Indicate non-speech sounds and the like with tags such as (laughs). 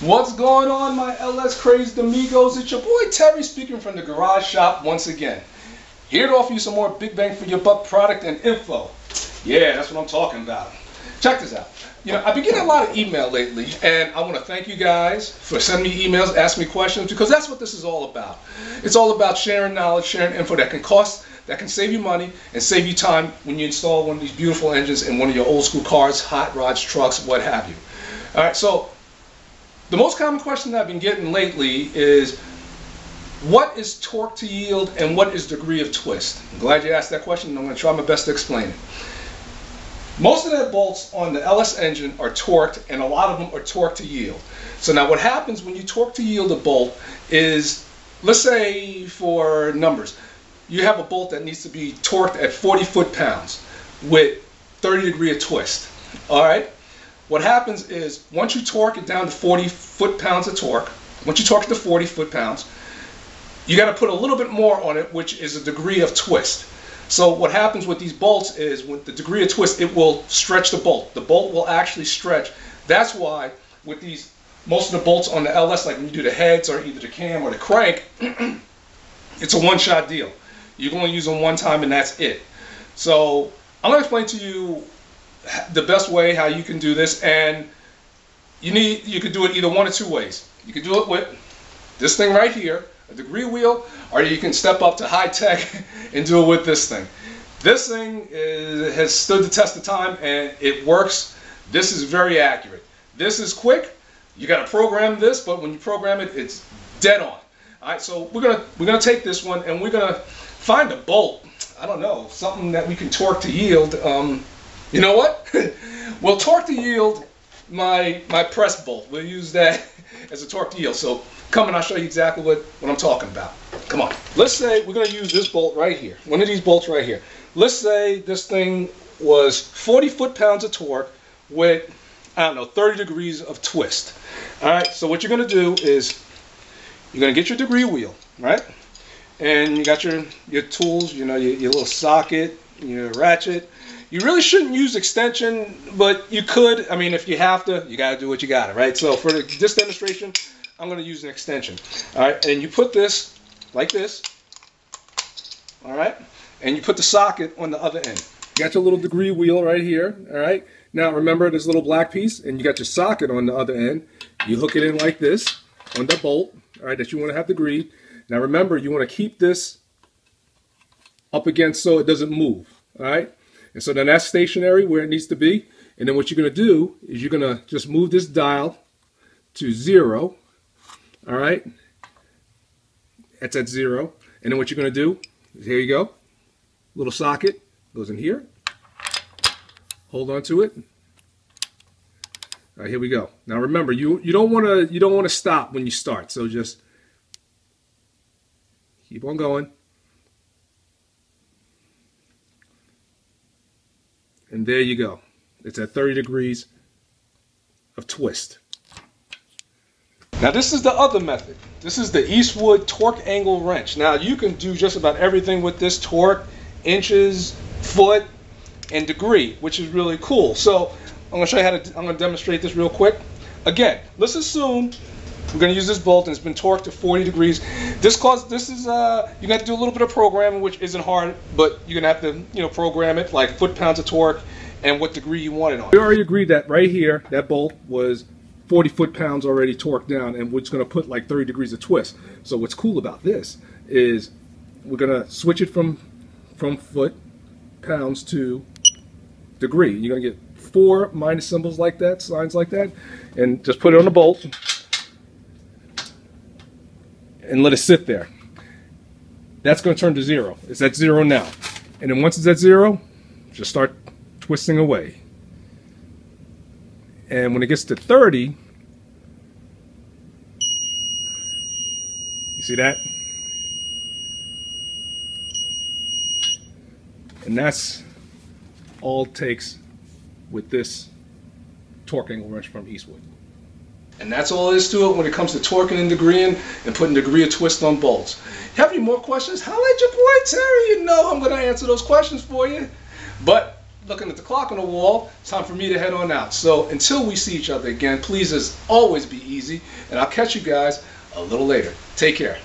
What's going on, my LS crazed amigos? It's your boy Terry speaking from the garage shop once again. Here to offer you some more big bang for your buck product and info. Yeah, that's what I'm talking about. Check this out. You know, I've been getting a lot of email lately, and I want to thank you guys for sending me emails, asking me questions, because that's what this is all about. It's all about sharing knowledge, sharing info that can cost, that can save you money and save you time when you install one of these beautiful engines in one of your old school cars, hot rods, trucks, what have you. All right, so the most common question that I've been getting lately is what is torque to yield and what is degree of twist? I'm glad you asked that question and I'm going to try my best to explain it. Most of the bolts on the LS engine are torqued and a lot of them are torque to yield. So now what happens when you torque to yield a bolt is, let's say for numbers, you have a bolt that needs to be torqued at 40 foot-pounds with 30 degree of twist. All right? What happens is once you torque it down to 40 foot-pounds of torque, once you torque it to 40 foot-pounds, you got to put a little bit more on it, which is a degree of twist. So what happens with these bolts is with the degree of twist, it will stretch the bolt. The bolt will actually stretch. That's why with these, most of the bolts on the LS, like when you do the heads or either the cam or the crank, (clears throat) it's a one-shot deal. You're going to use them one time and that's it. So I'm going to explain to you the best way how you can do this and you need you could do it either one or two ways. You could do it with this thing right here a degree wheel, or you can step up to high tech (laughs) and do it with this thing. This thing is, has stood the test of time and it works. This is very accurate. This is quick. You got to program this, but when you program it, it's dead on. All right, so we're gonna we're gonna take this one and we're gonna find a bolt. I don't know something that we can torque to yield. Um, you know what? (laughs) we'll torque to yield my my press bolt. We'll use that (laughs) as a torque to yield. So Come and I'll show you exactly what, what I'm talking about. Come on. Let's say we're going to use this bolt right here. One of these bolts right here. Let's say this thing was 40 foot-pounds of torque with, I don't know, 30 degrees of twist. All right, so what you're going to do is you're going to get your degree wheel, right? And you got your, your tools, you know, your, your little socket, your ratchet. You really shouldn't use extension, but you could. I mean, if you have to, you got to do what you got to, right? So for this demonstration, I'm going to use an extension. All right, and you put this like this. All right, and you put the socket on the other end. You got your little degree wheel right here. All right. Now remember this little black piece, and you got your socket on the other end. You hook it in like this on the bolt. All right, that you want to have degree. Now remember, you want to keep this up against so it doesn't move. All right. And so then that's stationary where it needs to be. And then what you're going to do is you're going to just move this dial to zero all right? That's at zero. And then what you're going to do is here you go. Little socket goes in here. Hold on to it. All right, here we go. Now remember, you you don't want to you don't want to stop when you start. So just keep on going. And there you go. It's at 30 degrees of twist. Now this is the other method. This is the Eastwood torque angle wrench. Now you can do just about everything with this torque, inches, foot, and degree, which is really cool. So I'm gonna show you how to, I'm gonna demonstrate this real quick. Again, let's assume we're gonna use this bolt and it's been torqued to 40 degrees. This cause this is uh you got to do a little bit of programming, which isn't hard, but you're gonna have to you know program it like foot pounds of torque and what degree you want it on. We already agreed that right here that bolt was 40 foot-pounds already torqued down and we're just going to put like 30 degrees of twist. So what's cool about this is we're going to switch it from from foot pounds to degree. You're going to get four minus symbols like that, signs like that, and just put it on the bolt and let it sit there. That's going to turn to zero. It's at zero now. And then once it's at zero, just start twisting away. And when it gets to 30, you see that? And that's all it takes with this torque angle wrench from Eastwood. And that's all there is to it when it comes to torquing and degreeing and putting degree of twist on bolts. Have any more questions? Holla at your boy Terry. You know I'm going to answer those questions for you. But looking at the clock on the wall. It's time for me to head on out. So until we see each other again, please as always be easy, and I'll catch you guys a little later. Take care.